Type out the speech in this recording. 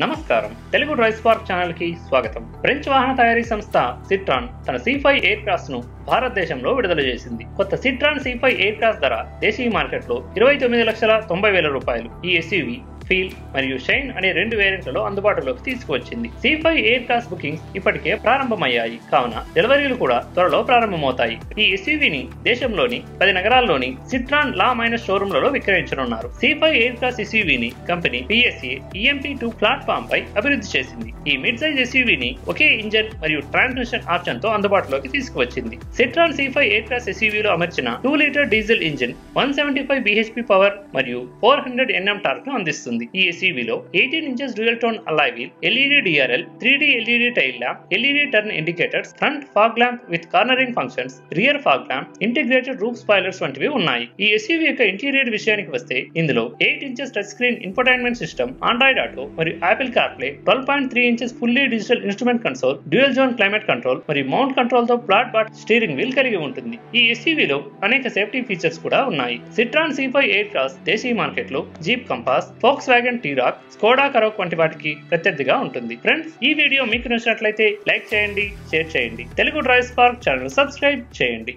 నమస్కారం. Telugu drive spark ఛానల్కి స్వాగతం. ఫ్రెంచ్ వాహన తయారీ సంస్థ సిట్రాన్ తన సి ఫైవ్ ఎయిర్ క్రాస్ను భారతదేశంలో విడుదల చేసింది. కొత్త Citroen C five air cross ధర దేశీయ మార్కెట్లో ఇరవై తొమ్మిది లక్షల తొంభై వేల రూపాయలు. ఈ ఎస్యూవి ఫీల్ మరియు షైన్ అనే రెండు వేరియంట్లలో అందుబాటులోకి తీసుకువచ్చింది. C five air cross bookings ఇప్పటికే ప్రారంభమయ్యాయి. కావున డెలివరీలు కూడా త్వరలో ప్రారంభమవుతాయి. ఈ ఎస్యూవీని దేశంలోని పది నగరాల్లోని సిట్రాన్ లా మైనస్ షోరూమ్లలో విక్రయించనున్నారు. C five air cross ఎస్యూవీని company PSA EMP two platform పై అభివృద్ధి చేసింది. ఈ మిడ్ సైజ్ ఎస్యూవీని ఒకే ఇంజన్ మరియు ట్రాన్స్మిషన్ ఆప్షన్తో అందుబాటులోకి తీసుకువచ్చింది. Citroen C five air cross ఎస్యూవీలో అమర్చిన two litre diesel engine one seventy five BHP power మరియు ఫోర్ హండ్రెడ్ ఎన్ఎం టార్క్ను అందిస్తుంది. ఈ ఎస్యూవీలో eighteen inches dual tone alloy wheel LED DRL three D LED tail lamp LED turn indicators front fog lamp with cornering functions rear fog lamp integrated roof spoilers వంటివి ఉన్నాయి. ఈ SUV యొక్క interior విషయానికి వస్తే ఇందులో eight inches touch screen infotainment system Android Auto మరియు Apple CarPlay twelve point three inches fully digital instrument console dual zone climate control మరియు mount కంట్రోల్తో ఫ్లాట్ బాట్ స్టీరింగ్ వీల్ కలిగి ఉంటుంది. ఈ ఎస్యూవీలో అనేక సేఫ్టీ ఫీచర్స్ కూడా ఉన్నాయి. Citroen C five air cross దేశీయ మార్కెట్లో Jeep Compass Volkswagen T-Roc Skoda Karoq వంటి వాటికి ప్రత్యర్థిగా ఉంటుంది. ఫ్రెండ్స్ ఈ వీడియో మీకు నచ్చినట్లయితే లైక్ చేయండి షేర్ చేయండి. Telugu drive spark channel subscribe చేయండి.